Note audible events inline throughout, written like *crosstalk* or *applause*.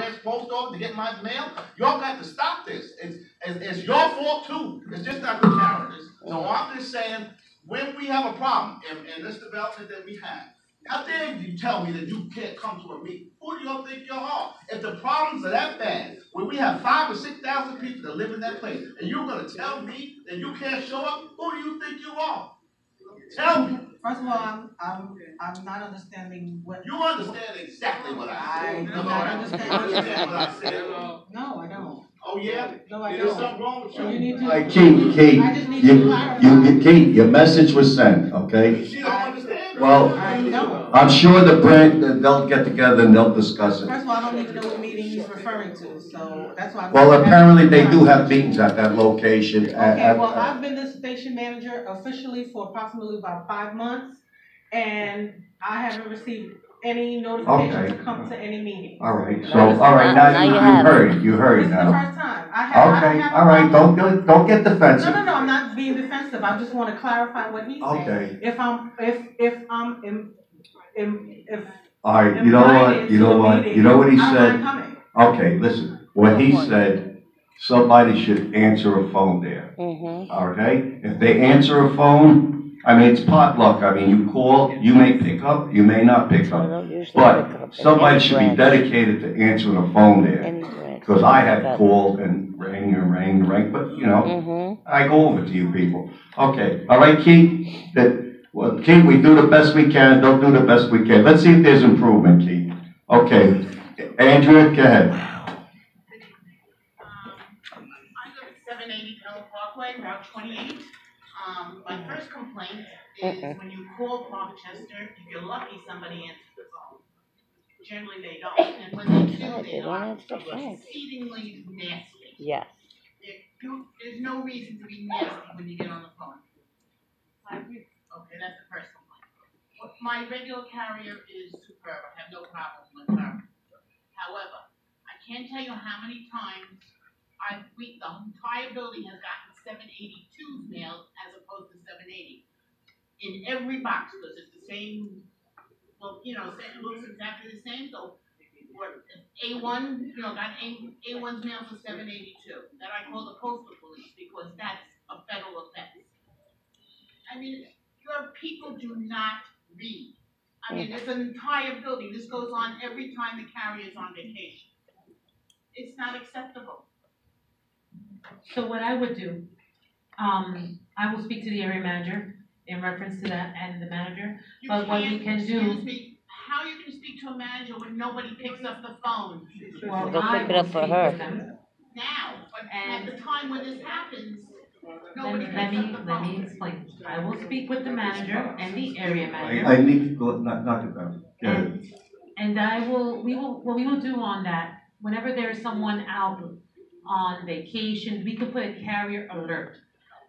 branch post office to get my mail. Y'all got to stop this. It's, it's, it's your fault too. It's just not the characters. So I'm just saying, when we have a problem in, in this development that we have, how dare you tell me that you can't come to a meeting? Who do y'all think you are? If the problems are that bad, when we have five or six thousand people that live in that place, and you're gonna tell me that you can't show up, who do you think you are? Tell me. First of all, I'm, I'm, I'm not understanding what, You understand exactly what I I said. do not on. understand what understand what I said? no, I don't. Oh, yeah? No, I There's don't. something wrong with you you. need to. Like, Kate, Kate, I just need you, to clarify. you, you- Kate, your message was sent, okay? She don't understand. Well- I don't. I'm sure the brand, that they'll get together and they'll discuss it. First of all, I don't even know what meeting he's referring to, so that's why. I'm- Well, apparently they do have meetings at that location. at- Okay, at- well, uh, I've been the station manager officially for approximately about five months, and I haven't received any notification Okay. to come to any meeting. All right, so, all right, now Now you, you you have. heard it, you heard This it is the now. first time. I have, I don't Okay, have a all right, don't, get- don't get No, defensive. no, no, no, I'm not being defensive, I just wanna clarify what he's saying. Okay, If I'm, if, if I'm, im- im- if all right, you know what, invited you to know a what, meeting, you know what he I don't said? mind coming. Okay, listen, what he said, somebody should answer a phone there, Mm-hmm. okay? If they answer a phone, I mean, it's potluck, I mean, you call, you may pick up, you may not pick up. But somebody should be dedicated to answering a phone there. Because I have called and rang and rang and rang, but, you know, Mhm. I go over to you people. Okay, all right, Keith? That, well, Keith, we do the best we can, don't do the best we can. Let's see if there's improvement, Keith. Okay, Andrea, go ahead. Um, I live at seven eighty Pelham Parkway, Route twenty-eight. Um, my first complaint is when you call Parkchester, if you're lucky, somebody answers the phone. Generally, they don't, and when they do, They they don't are answer the phone. exceedingly nasty. Yes. There, there's no reason to be nasty when you get on the phone. Okay, that's the first complaint. My regular carrier is superb, I have no problem with her. However, I can't tell you how many times I, we, the entire building has gotten seven eighty-twos mailed as opposed to seven eighty. In every box, because it's the same, well, you know, it looks exactly the same, so A one, you know, got A, A one's mailed for seven eighty-two. Then I call the postal police because that's a federal offense. I mean, your people do not read. I mean, it's an entire building. This goes on every time the carrier's on vacation. It's not acceptable. So what I would do, um, I will speak to the area manager in reference to that and the manager. You But what we can't- can do- Excuse me, how you can speak to a manager when nobody picks up the phone Well, Go I pick it will up for speak her. with them. now, but at the time when this happens, Let, nobody let picks me, let me explain. I will speak with the manager and the area manager. I I need to go, knock, knock it down. Go. And, and I will, we will, what we will do on that, whenever there's someone out on vacation, we could put a carrier alert.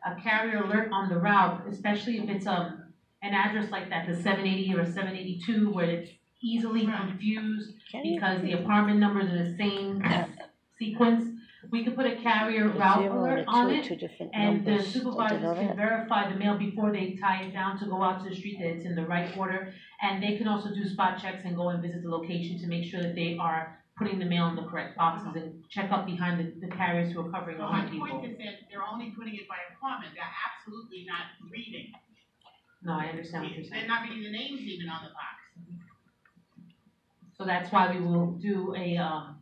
A carrier alert on the route, especially if it's, um, an address like that, the seven eighty or seven eighty-two, where it's easily confused because the apartment numbers are the same *coughs* sequence. We could put a carrier route Zero alert and on two, it, two different and the numbers. Supervisors can verify the mail before they tie it down to go out to the street that it's in the right order. And they can also do spot checks and go and visit the location to make sure that they are putting the mail in the correct boxes and check up behind the, the carriers who are covering So my behind people. point is that they're only putting it by apartment, they're absolutely not reading. No, I understand what you're They're saying. not reading the names even on the box. So that's why we will do a, um,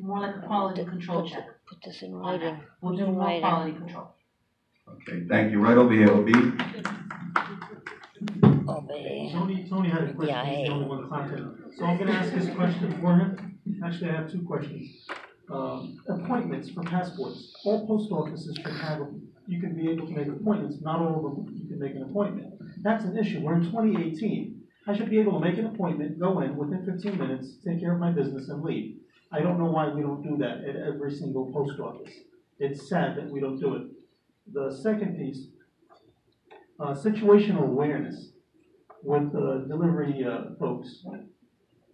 more like a quality control check Put this in on writing. that. We'll Put do in more writing. quality control. Okay, thank you. Right over here, Obi. Obey. Tony, Tony had a question, Yeah, he's hey. the only one contacted. So I'm gonna ask his question for him. Actually, I have two questions. Um, appointments for passports. All post offices should have, a- you can be able to make appointments, not all of them, you can make an appointment. That's an issue. We're in twenty eighteen. I should be able to make an appointment, go in within fifteen minutes, take care of my business and leave. I don't know why we don't do that at every single post office. It's sad that we don't do it. The second piece, uh, situational awareness with the delivery uh, folks.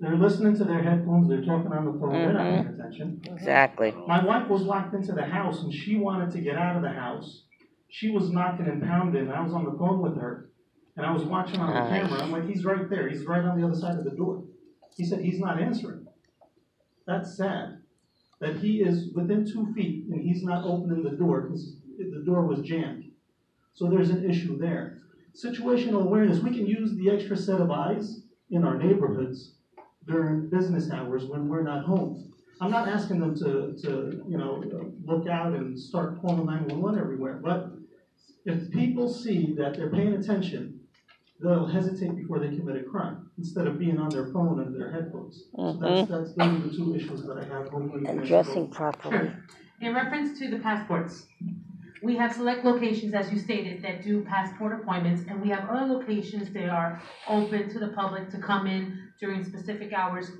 They're listening to their headphones, they're talking on the phone, they're not paying attention. Exactly. My wife was locked into the house and she wanted to get out of the house. She was knocking and pounding, I was on the phone with her, and I was watching on the Nice. camera, I'm like, he's right there, he's right on the other side of the door. He said, he's not answering. That's sad. That he is within two feet and he's not opening the door because the door was jammed. So there's an issue there. Situational awareness, we can use the extra set of eyes in our neighborhoods during business hours when we're not home. I'm not asking them to, to, you know, look out and start calling nine-one-one everywhere, but if people see that they're paying attention, they'll hesitate before they commit a crime, instead of being on their phone and their headphones. So that's, that's, those are the two issues that I have, hopefully. we and dressing properly. *clears throat* In reference to the passports, we have select locations, as you stated, that do passport appointments, and we have other locations that are open to the public to come in during specific hours,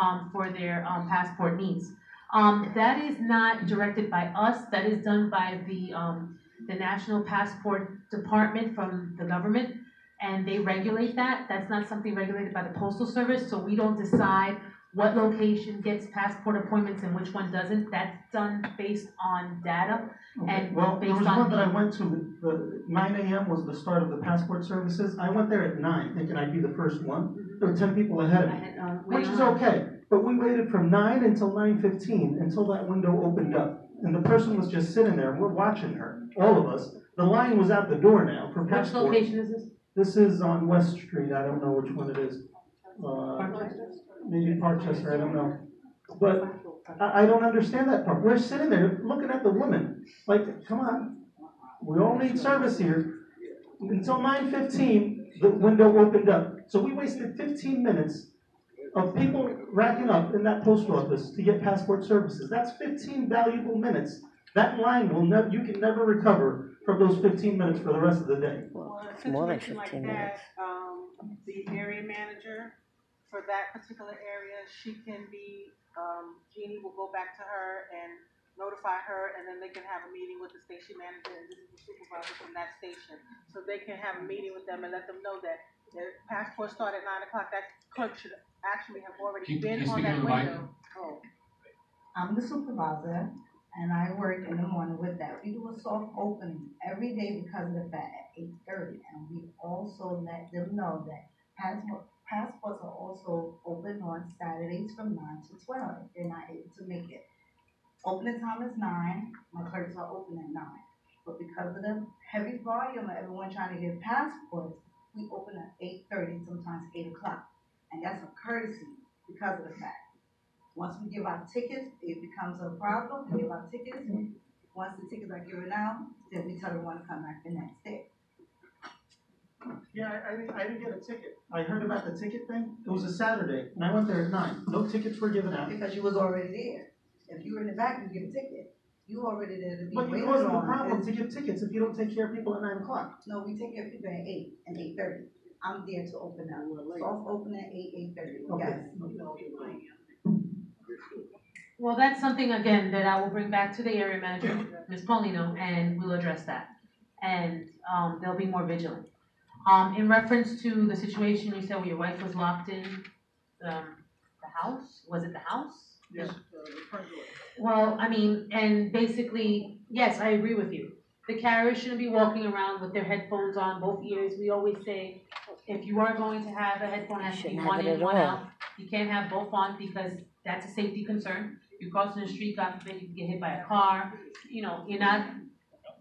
um, for their, um, passport needs. Um, that is not directed by us, that is done by the, um, the National Passport Department from the government, and they regulate that, that's not something regulated by the Postal Service, so we don't decide what location gets passport appointments and which one doesn't, that's done based on data. Okay, And well, there based was on one that I went to, the nine AM was the start of the passport services, I went there at nine, thinking I'd be the first one, there were ten people ahead of I me. had, um, Which is on- okay, but we waited from nine until nine fifteen, until that window opened up. And the person was just sitting there, we're watching her, all of us. The line was out the door now for Which passport. location is this? This is on West Street, I don't know which one it is. Uh, maybe Parkchester, I don't know. But I, I don't understand that part. We're sitting there looking at the woman, like, come on. We all need service here. Until nine fifteen, the window opened up. So we wasted fifteen minutes of people racking up in that post office to get passport services. That's fifteen valuable minutes. That line will never, you can never recover from those fifteen minutes for the rest of the day. Well, in a It's more than situation like 15 that, minutes. um, the area manager for that particular area, she can be, um, Jeannie will go back to her and notify her, and then they can have a meeting with the station manager, and this is the supervisor from that station. So they can have a meeting with them and let them know that their passport start at nine o'clock, that clerk should actually have already Can- been can you on speak that into the mic? window. Oh. I'm the supervisor, and I work in the morning with that. We do a soft opening every day because of the fact at eight thirty, and we also let them know that passport, passports are also open on Saturdays from nine to twelve, if they're not able to make it. Opening time is nine, my clerks are open at nine, but because of the heavy volume of everyone trying to get passports, we open at eight thirty, sometimes eight o'clock, and that's a courtesy because of the fact. Once we give out tickets, it becomes a problem, we give out tickets. Mm-hmm. Once the tickets are given out, then we tell everyone to come back the next day. Yeah, I, I didn't, I didn't get a ticket. I heard about the ticket thing. It was a Saturday, and I went there at nine. No tickets were given out. Because you was already there. If you were in the back, you get a ticket. You already there to be But waited it wasn't a on. problem to give tickets if you don't take care of people at nine o'clock. No, we take care of people at eight and eight thirty. I'm there to open up. Soft open at eight, eight thirty, Okay. yes. Well, that's something, again, that I will bring back to the area manager, Ms. Paulino, and we'll address that. And, um, they'll be more vigilant. Um, in reference to the situation, you said where your wife was locked in, um, the house, was it the house? Yes, the front door. Well, I mean, and basically, yes, I agree with you. The carriers shouldn't be walking around with their headphones on both ears. We always say, if you are going to have a headphone, it has to be Shouldn't have one it in, one out. You can't have both on because that's a safety concern. You're crossing the street, God forbid, you get hit by a car. You know, you're not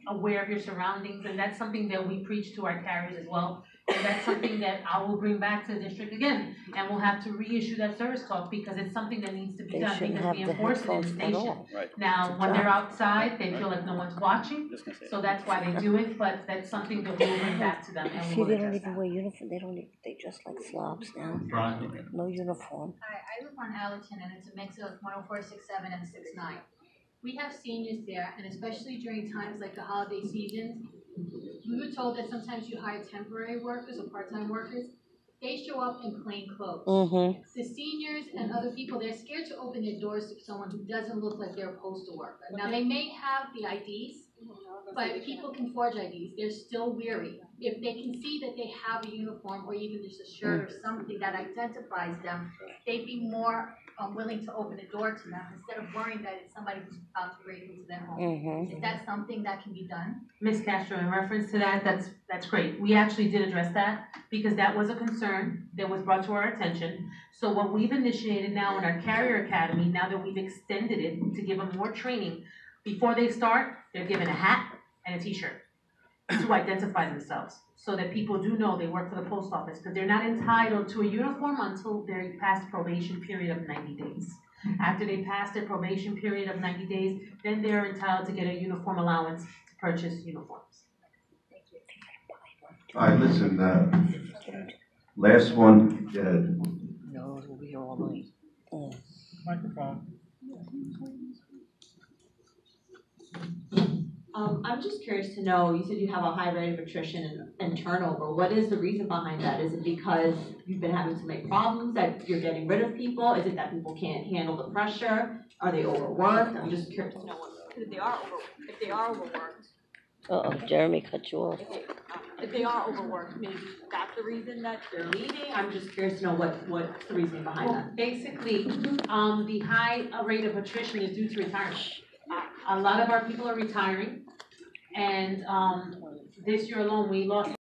aware of your surroundings, and that's something that we preach to our carriers as well. And that's something that I will bring back to the district again, and we'll have to reissue that service talk because it's something that needs to be They done shouldn't because have we the enforce it in the headphones at station. all. Now, It's a when they're outside, they feel like no one's watching, so that's why they do it, but that's something that we'll bring back to them and See, we will they don't address even that. wear uniform, they don't, e- they dress like slobs now, Brian, no uniform. Hi, I live on Allerton and it's a mix of one oh four six seven and six nine. We have seniors there and especially during times like the holiday seasons, we were told that sometimes you hire temporary workers or part-time workers. They show up in plain clothes. Mm-hmm, The seniors and other people, they're scared to open their doors to someone who doesn't look like they're a postal worker. Now, they may have the IDs, but people can forge IDs, they're still weary. If they can see that they have a uniform or even just a shirt or something that identifies them, they'd be more um, willing to open the door to them instead of worrying that it's somebody who's about to break into their home. Mm-hmm. Is that something that can be done? Ms. Castro, in reference to that, that's, that's great. We actually did address that because that was a concern that was brought to our attention. So what we've initiated now in our Carrier Academy, now that we've extended it to give them more training, before they start, they're given a hat and a T-shirt to identify themselves, so that people do know they work for the post office, because they're not entitled to a uniform until they pass probation period of ninety days. After they pass their probation period of ninety days, then they're entitled to get a uniform allowance to purchase uniforms. Thank you. All right, listen, uh, last one, uh, No, we'll be here all night. Microphone. Um, I'm just curious to know, you said you have a high rate of attrition and, and turnover. What is the reason behind that? Is it because you've been having to make problems, that you're getting rid of people? Is it that people can't handle the pressure? Are they overworked? I'm just curious to know what, if they are over, if they are overworked, Uh-oh, Jeremy cut you off. if they, if they are overworked, maybe that's the reason that they're leaving? I'm just curious to know what, what's the reason behind Well, that? basically, um, the high uh, rate of attrition is due to retirement. A lot of our people are retiring, and, um, this year alone, we lost